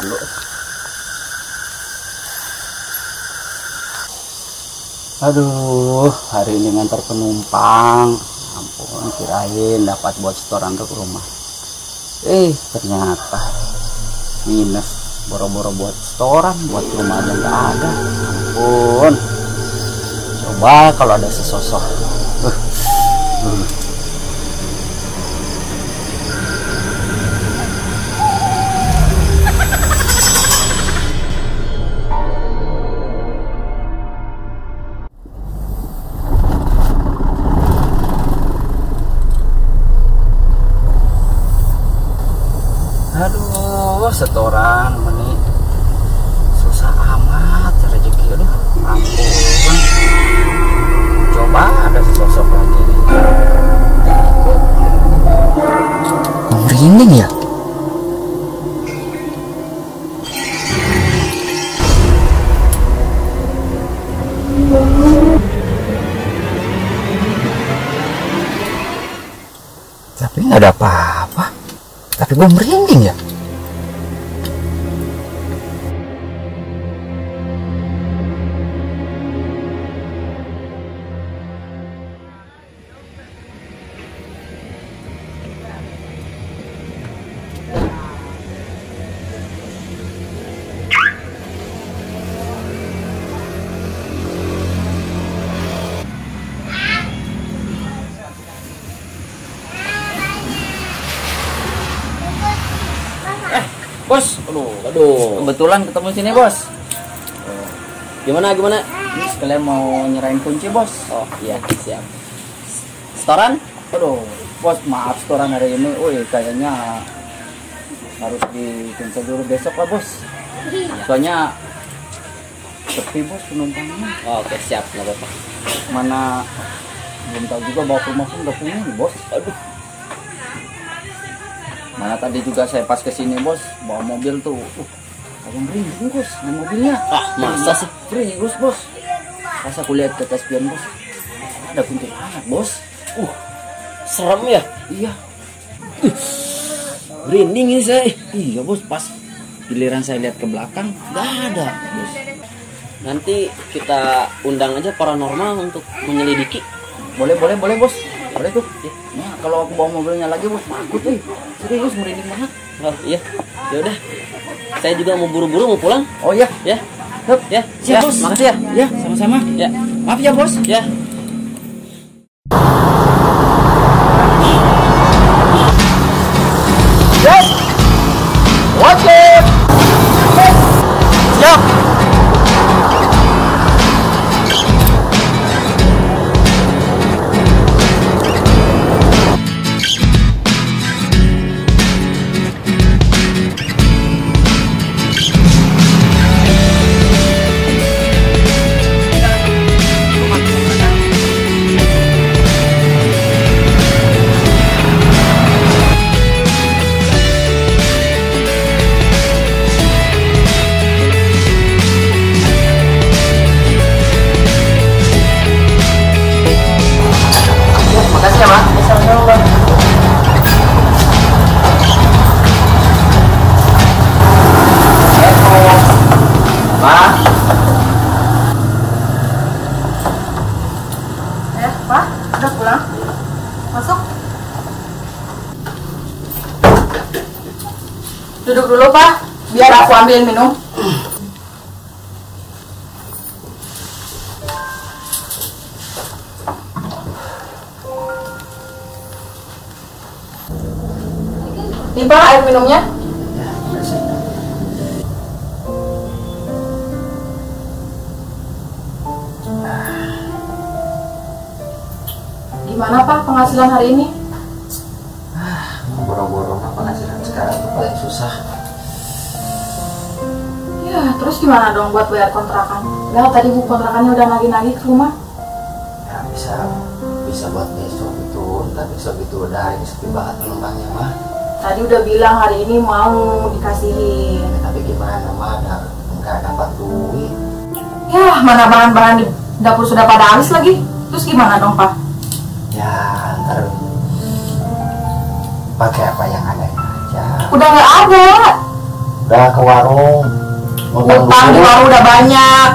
dulu. Aduh, hari ini ngantar penumpang. Ampun, kirain dapat buat setoran untuk rumah. Eh, ternyata minus. Boro-boro buat setoran, buat rumah aja nggak ada. Ampun. Coba kalau ada sesosok. Uh, uh. Setoran menit susah amat rezeki aduh ampun. Coba ada sosok lagi merinding ya? Tapi nggak ada apa-apa. Tapi gue merinding aduh, aduh. kebetulan ketemu sini bos. Gimana gimana? ini sekalian mau nyerahin kunci bos. Oh iya siap. setoran? Aduh bos maaf setoran hari ini. Wih kayaknya harus dicancel dulu besok lah bos. Soalnya sepi bos penumpangnya. Oh, Oke siap. Nggak apa-apa. mana belum tahu juga bawa ke rumah pun udah punya nih bos. Aduh mana tadi juga saya pas ke sini bos. Bawa mobil tuh. Uh, merinding bos di mobilnya. Ah masa sih? Serius bos. Pas aku lihat ke tes pion bos. Ada kuntilanak bos. Uh serem ya. Iya. Merinding ini saya. Iya bos. Pas Giliran saya lihat ke belakang Gak ada bos. Nanti kita undang aja paranormal untuk menyelidiki. Boleh boleh boleh bos Boleh tuh Nah kalau aku bawa mobilnya lagi bos Takut nih Serius merinding banget Oh iya. Ya udah. Saya juga mau buru-buru mau pulang. Oh iya Ya. Hup, Ya. Siap ya, bos Makasih ya. Ya sama-sama Ya. Maaf ya bos Ya. Duduk dulu, Pak. Biar aku ambilin minum. Ini Pak, air minumnya. Gimana Pak penghasilan hari ini? Gimana dong buat bayar kontrakan? Nah, tadi bu kontrakannya udah nagih-nagih ke rumah. Ya bisa Bisa buat besok itu Ntar besok itu udah hari ini sepi banget penumpangnya mah Tadi udah bilang hari ini mau dikasihin. Ya, Tapi gimana mah ada nggak dapat duit Ya, mana bahan-bahan di dapur sudah pada habis lagi. Terus gimana dong, Pak? Ya ntar pakai apa yang ada aja Udah nggak ada. udah ke warung Utang di warung udah banyak.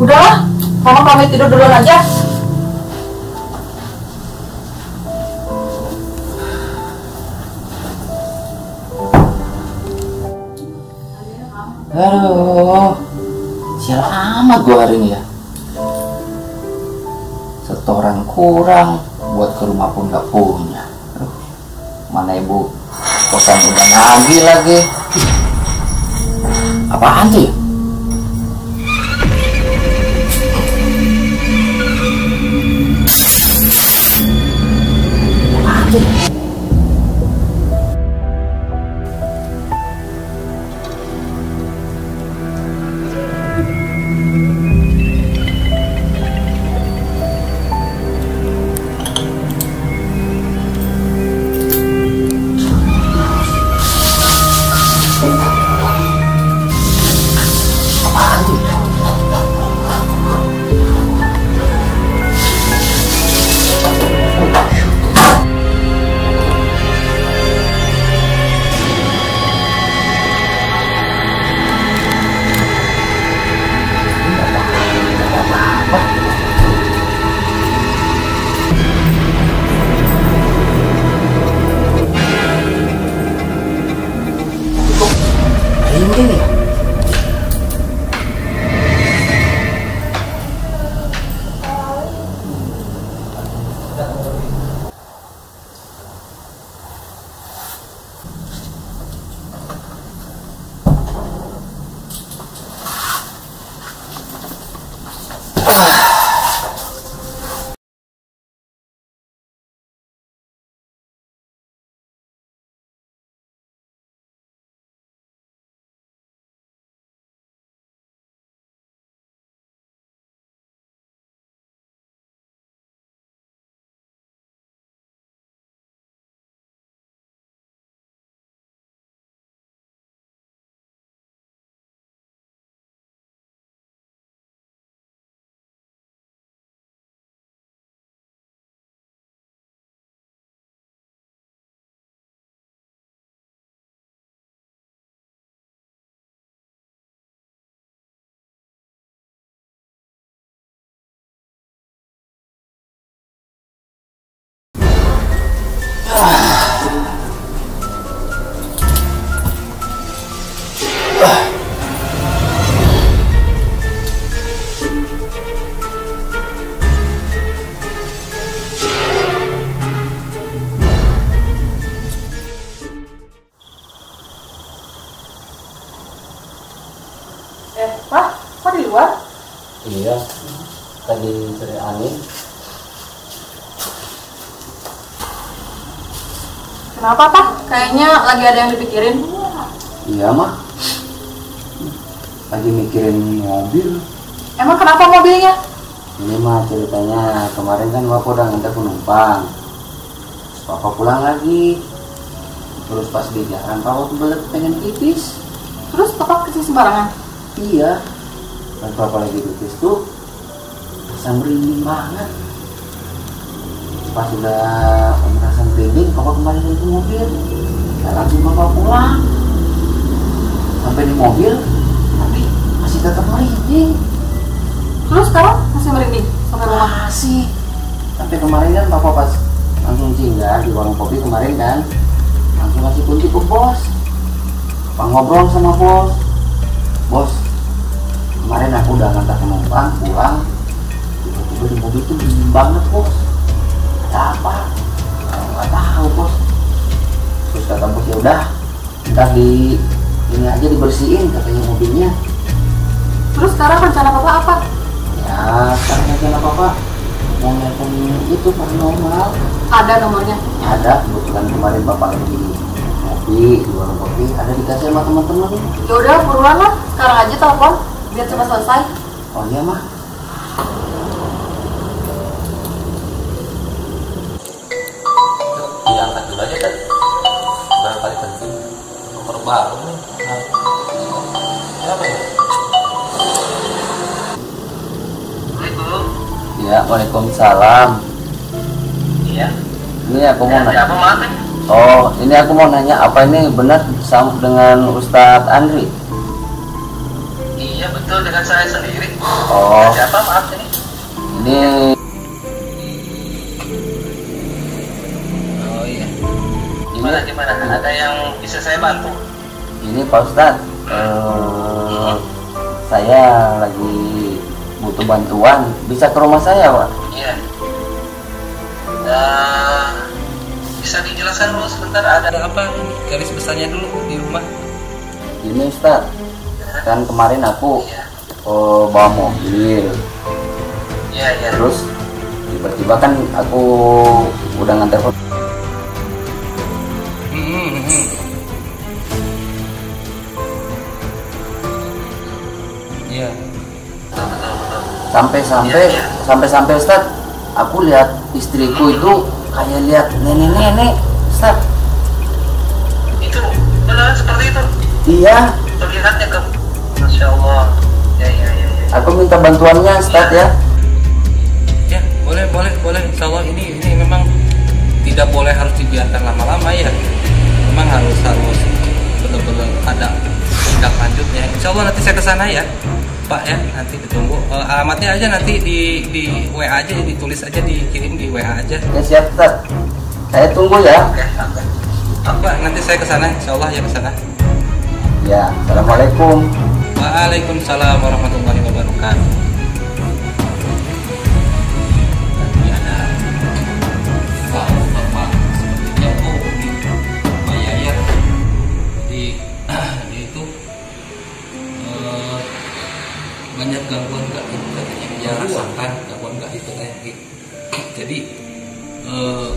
Udahlah, mama pamit tidur duluan aja. Aduh, sial amat gua hari ini ya. Setoran kurang, buat ke rumah pun gak punya. Aduh, mana ibu kosan udah nagih lagi. Apaan tuh ya? Kok di luar? Iya, tadi cari angin. Kenapa, Pak? Kayaknya lagi ada yang dipikirin. Iya mah. Lagi mikirin mobil. Emang kenapa mobilnya? Ini mah ceritanya kemarin kan bapak udah ngantar penumpang. Papa pulang lagi. Terus pas di jalan papa kebelet pengen pipis. Terus Papa kecil sembarangan. Iya. Dan papa lagi pipis tuh rasa merinding banget. Pas udah merasa merinding, papa kembali lagi ke mobil. Dan langsung papa pulang. Sampai di mobil, tapi masih tetap merinding. Terus sekarang masih merinding sampai rumah. Masih. Sampai kemarin kan papa pas langsung singgah di warung kopi kemarin kan langsung kasih kunci ke bos. Pak ngobrol sama bos. Bos, kemarin aku udah ngantar penumpang pulang. Tiba-tiba di mobil tuh dingin banget bos. Ada apa? "Oh, Nggak tahu bos. Terus kata bos ya udah, ntar di ini aja dibersihin katanya mobilnya. Terus sekarang rencana Papa apa? Ya, sekarang lah papa mau nelfon itu paranormal. Ada nomornya. Ada kebetulan kemarin bapak lagi ngopi di warung kopi, ada dikasih sama teman-teman. Ya udah, buruan lah. Sekarang aja telepon biar cepat selesai. Oh iya mah. diangkat dulu aja kan barangkali penting nomor baru nih nah, siapa ya Ya, Waalaikumsalam. iya Ini aku mau nanya. Oh, ini Ini aku mau nanya apa ini benar sama dengan Ustadz Andri? Betul dengan saya sendiri. Oh, Siapa maaf ini? ini Oh iya. Gimana gimana? Ada yang bisa saya bantu? ini Pak Ustadz. eh, saya lagi butuh bantuan. Bisa ke rumah saya, Pak? Iya. Eh, bisa dijelaskan dulu sebentar ada apa garis besarnya dulu di rumah? Ini Ustadz. Kan kemarin aku Iya. Eh, bawa mobil. Iya iya. Terus tiba-tiba kan aku udah nganter Hmm, hmm. Iya. sampai-sampai Iya, iya. sampai-sampai Ustadz aku lihat istriku itu kayak lihat nenek-nenek Ustadz Itu benar seperti itu. iya Terlihatnya ke Masya Allah. Aku minta bantuannya Ustadz ya Ya, boleh, boleh, boleh. Insya Allah ini ini memang tidak boleh harus dibiarkan lama-lama ya. Memang harus harus benar-benar ada tindak lanjutnya. Insya Allah nanti saya ke sana ya, Pak ya. Nanti ditunggu. Eh, alamatnya aja nanti di di WA aja, ditulis aja, dikirim di WA aja. ya siap Ustadz saya tunggu ya Oke, oke. Pak, nanti saya ke sana. Insya Allah ya ke sana. ya Assalamualaikum Waalaikumsalam warahmatullahi wabarakatuh. Tadi ada bapak-bapak seperti oh di Pak Yayat. Jadi dia itu eh, banyak gangguan gak itu katanya dia rasakan gangguan gak itu kayak gitu. Jadi eh,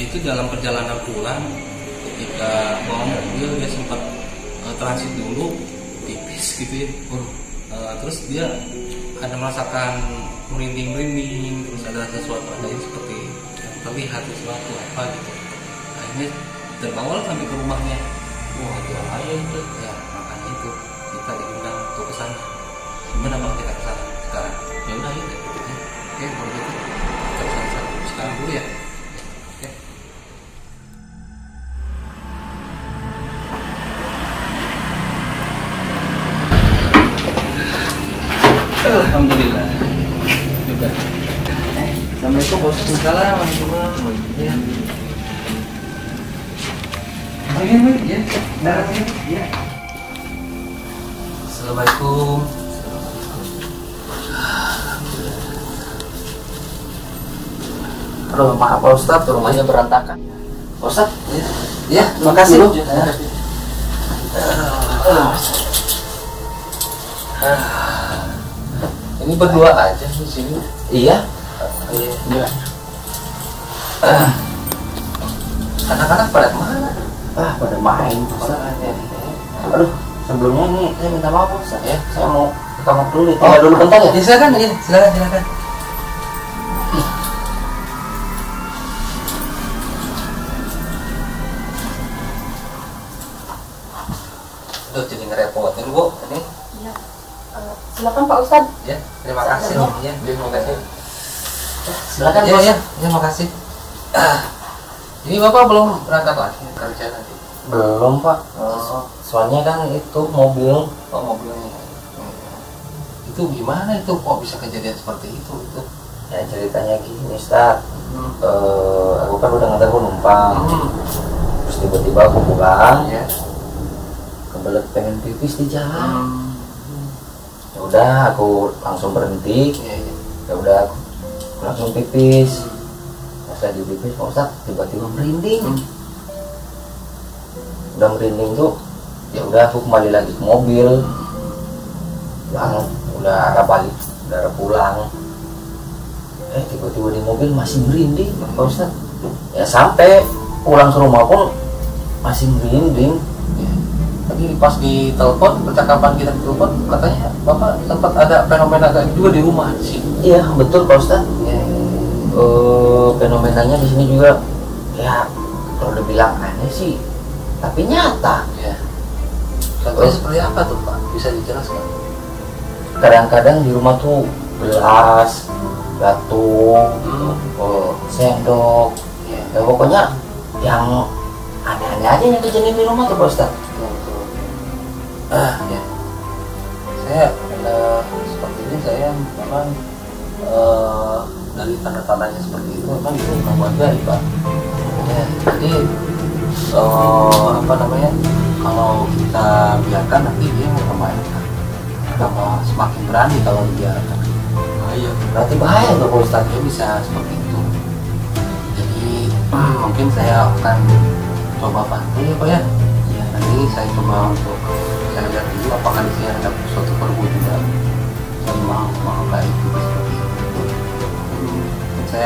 itu dalam perjalanan pulang ketika bawa mobil dia sempat eh, transit dulu gitu ya. Eh, terus dia ada merasakan merinding-merinding terus ada sesuatu ada yang seperti yang terlihat sesuatu apa gitu. Akhirnya terbawa sampai ke rumahnya. Wah itu bahaya itu. Ya makanya itu kita diundang untuk ke sana. Gimana bang kita ke sana sekarang? Ya udah ya. Ya, oke kalau gitu kita ke sana sekarang dulu ya Waalaikumsalam Ya. Ya. Ya. Assalamualaikum. Aduh maaf Pak Ustadz rumahnya berantakan Pak Ustadz Ya, terima kasih. Ya. Ini berdua aja di sini. iya Iya. Anak-anak pada ke mana? ah pada main. Aduh sebelumnya nih saya minta maaf Pak. Ustadz ya saya mau ke kamar dulu tinggal dulu. bentar ya. Ya silakan, ya, silakan, silakan. Aduh, jadi ngerepotin bu, ini. Iya. Eh, silakan Pak Ustadz. ya terima kasih. Ya terima kasih silakan ya Bos. ya ya makasih. Ah, ini bapak belum berangkat lagi kerja nanti. Belum Pak. Oh, soalnya kan itu mobil. Oh mobilnya. Itu gimana itu? Kok bisa kejadian seperti itu itu ya ceritanya gini Ustadz hmm. Eh, aku kan udah ngantar penumpang. Hmm. terus tiba-tiba aku pulang. Ya kebelet pengen pipis di jalan. Hmm. ya udah aku langsung berhenti. Iya. ya udah aku langsung pipis pas lagi pipis Pak tiba-tiba merinding. Hmm. udah merinding tuh ya udah aku kembali lagi ke mobil. Pulang udah arah balik udah arah pulang. Eh tiba-tiba di mobil masih merinding Pak Ustadz. Ya sampai pulang ke rumah pun masih merinding. Iya. Tadi pas di telepon percakapan kita di telepon katanya bapak sempat ada fenomena kayak juga di rumah. Sih. iya betul Pak Ustadz. Ya, eh fenomenanya di sini juga ya kalau dibilang aneh sih tapi nyata ya. Contohnya seperti apa tuh pak? Bisa dijelaskan? kadang-kadang di rumah tuh gelas batu Hmm. eh, sendok Ya. ya pokoknya yang aneh ini aja yang kejadian di rumah tuh Pak Ustaz ah ya saya pada seperti ini saya memang eh, dari tanda-tandanya seperti itu. Memang itu membuat gaib Pak. Ya, jadi eh, apa namanya kalau kita biarkan nanti dia mengembangkan tambah semakin berani kalau dibiarkan. Bahaya. berarti bahaya Pak Ustadz dia bisa seperti itu. Jadi mungkin saya akan coba bantu ya Pak ya. Ya nanti saya coba untuk saya lihat dulu apakah di sini ada suatu perwujudan yang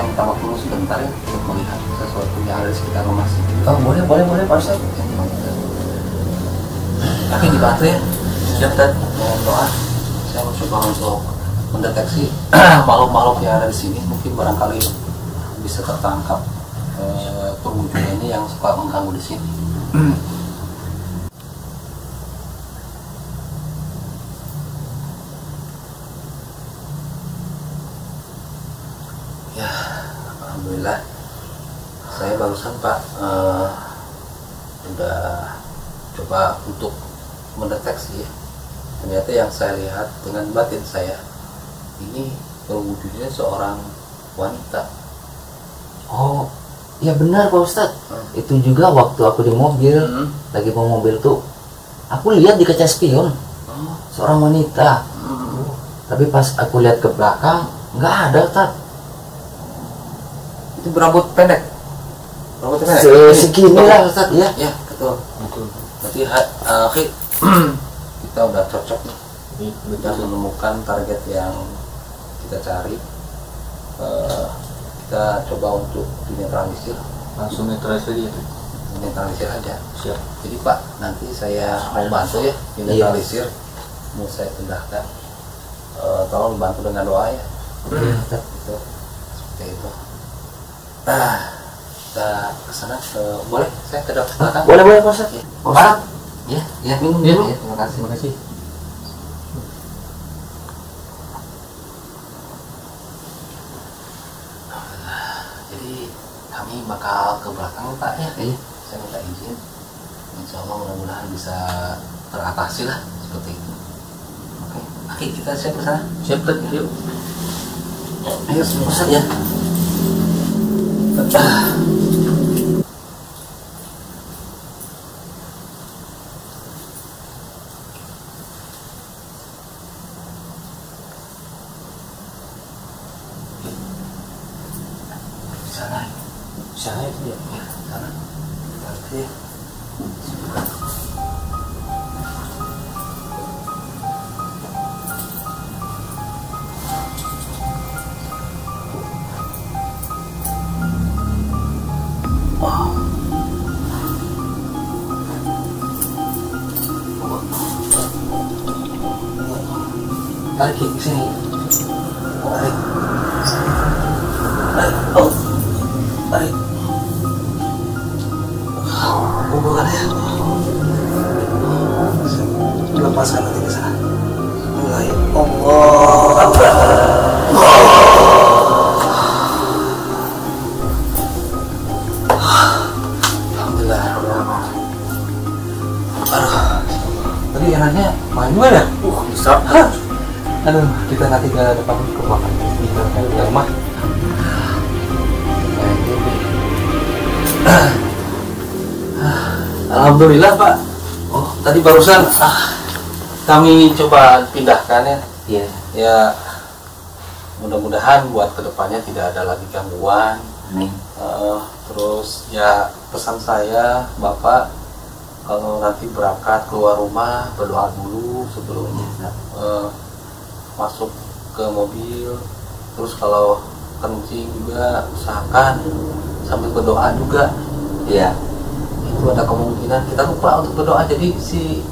minta waktu sebentar ya untuk melihat sesuatu yang ada di sekitar rumah sini oh boleh boleh boleh Pak Ustadz tapi dibantu ya. Siap dan mohon doa. Saya mencoba untuk mendeteksi makhluk-makhluk yang ada di sini. Mungkin barangkali bisa tertangkap eh, perwujudannya yang suka mengganggu di sini ya alhamdulillah saya barusan pak eh, udah untuk mendeteksi ya ternyata yang saya lihat dengan batin saya ini berwujudnya seorang wanita Oh, ya benar Pak Ustadz. Itu juga waktu aku di mobil, Hmm. lagi mau mobil tuh, aku lihat di kaca spion Oh, seorang wanita. hmm. Tapi pas aku lihat ke belakang, nggak ada Ustadz. itu berambut pendek rambut pendek Se- Segini Betul. lah Ustadz ya. ya betul berarti ha- eh, Ki, kita udah cocok nih. Sudah menemukan target yang kita cari. Eh, kita coba untuk dinetralisir. Langsung netralisir aja. dinetralisir aja. Siap. jadi Pak nanti saya mau bantu ya dinetralisir. Mau saya pindahkan. Eh, tolong bantu dengan doa ya. Ustadz. itu seperti itu. Nah kita ke sana ke boleh saya ke depan belakang Boleh boleh Pak Ustadz. Ya. Pak Ustadz. ya ya minum Ya, dulu ya terima kasih Terima kasih. jadi kami bakal ke belakang Pak ya Iya. saya minta izin Insya Allah mudah-mudahan bisa teratasi lah seperti itu oke oke kita siap ke sana Siap Ustadz. Yuk. ayo semua ya Di Tarik Ki, ke sini. Alhamdulillah Pak. Oh, tadi barusan ah, kami coba pindahkan ya. Iya. Ya, mudah-mudahan buat ke depannya tidak ada lagi gangguan. Amin. Eh, terus ya pesan saya Bapak kalau nanti berangkat keluar rumah berdoa dulu sebelumnya eh, masuk ke mobil. Terus kalau kencing juga usahakan sambil berdoa juga Iya. Itu ada kemungkinan. Kita lupa untuk berdoa. Jadi si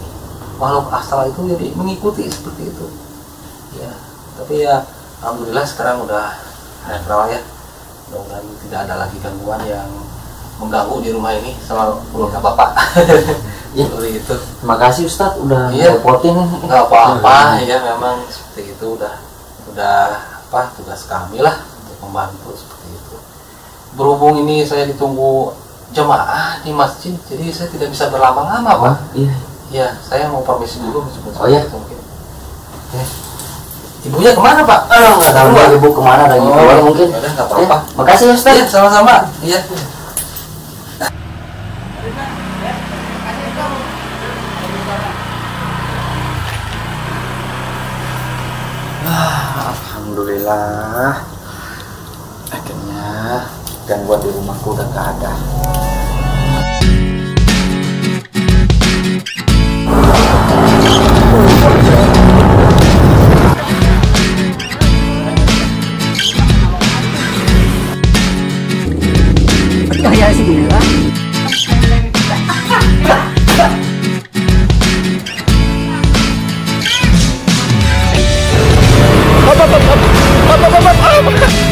makhluk astral itu jadi mengikuti seperti itu. Ya tapi ya alhamdulillah sekarang udah netral ya. Mudah-mudahan tidak ada lagi gangguan yang mengganggu di rumah ini sama keluarga bapak. Seperti itu. Terima kasih Ustadz udah Iya. repotin. nggak apa-apa. Ya memang seperti itu. Udah udah apa tugas kami lah untuk membantu seperti itu. Berhubung ini saya ditunggu jemaah di masjid, jadi saya tidak bisa berlama-lama pak. iya Iya, saya mau permisi dulu sebentar. Oh, iya? Mungkin. Ya. Ibunya ke mana pak? ah nggak tahu Keluar. ibu ke mana lagi Oh, keluar mungkin yaudah, nggak apa-apa. Ya, makasih ya Ustaz Iya, sama-sama. Iya. Ah, Alhamdulillah akhirnya dan buat di rumahku udah gak ada. Oh, my God.